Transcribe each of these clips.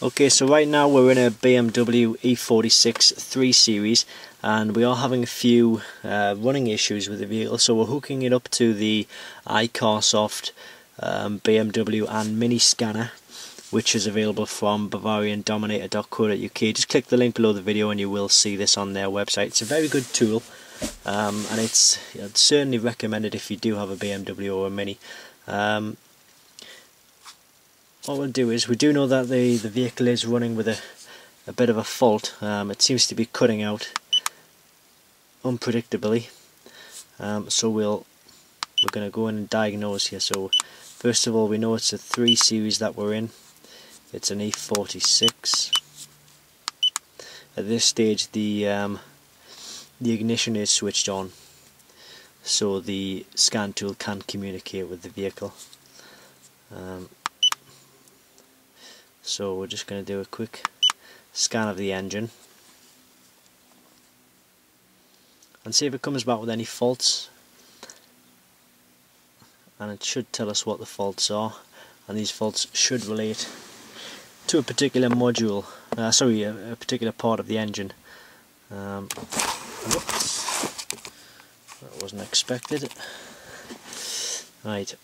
Okay, so right now we're in a BMW E46 3 Series and we are having a few uh, running issues with the vehicle so we're hooking it up to the iCarsoft um, BMW and Mini scanner which is available from BavarianDominator.co.uk just click the link below the video and you will see this on their website. It's a very good tool um, and it's I'd certainly recommend it if you do have a BMW or a Mini. Um, what we'll do is we do know that the the vehicle is running with a a bit of a fault. Um, it seems to be cutting out unpredictably. Um, so we'll we're going to go in and diagnose here. So first of all we know it's a 3 series that we're in. It's an E46 at this stage the um, the ignition is switched on. So the scan tool can communicate with the vehicle. Um, so we're just going to do a quick scan of the engine and see if it comes back with any faults. And it should tell us what the faults are. And these faults should relate to a particular module uh, sorry a, a, particular part of the engine. Um, that wasn't expected. Right.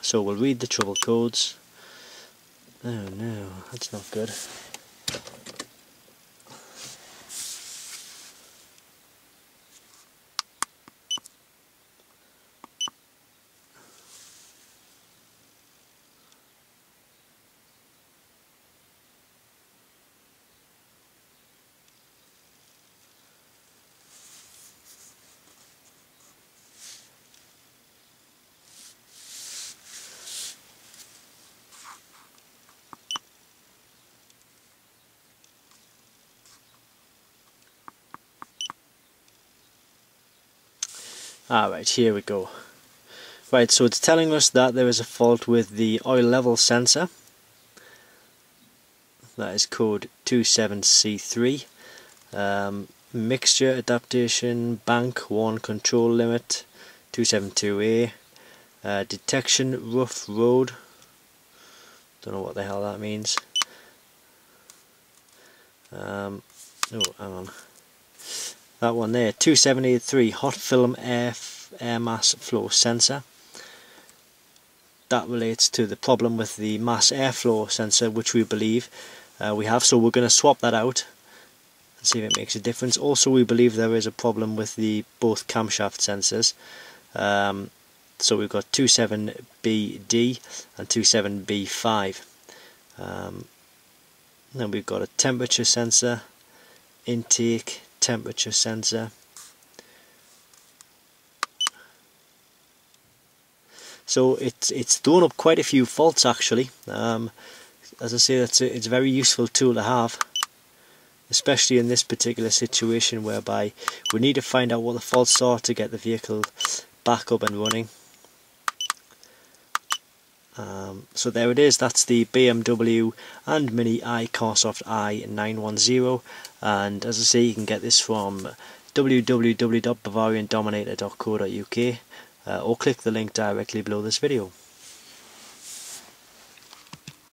So we'll read the trouble codes Oh no, that's not good. Alright, here we go. Right, so it's telling us that there is a fault with the oil level sensor. That is code 27C3. Um, mixture adaptation bank 1 control limit 272A. Uh, detection rough road. Don't know what the hell that means. Um, oh, hang on that one there 2783 hot film air, air mass flow sensor. That relates to the problem with the mass airflow sensor which we believe uh, we have. So we're going to swap that out and see if it makes a difference. Also we believe there is a problem with the both camshaft sensors. Um, so we've got 27BD and 27B5 um, then we've got a temperature sensor intake temperature sensor. So it's it's thrown up quite a few faults actually. Um, as I say, it's a, it's a very useful tool to have, especially in this particular situation whereby we need to find out what the faults are to get the vehicle back up and running. Um, so there it is, that's the BMW and Mini iCarsoft i910 and as I say you can get this from www.bavariandominator.co.uk uh, or click the link directly below this video.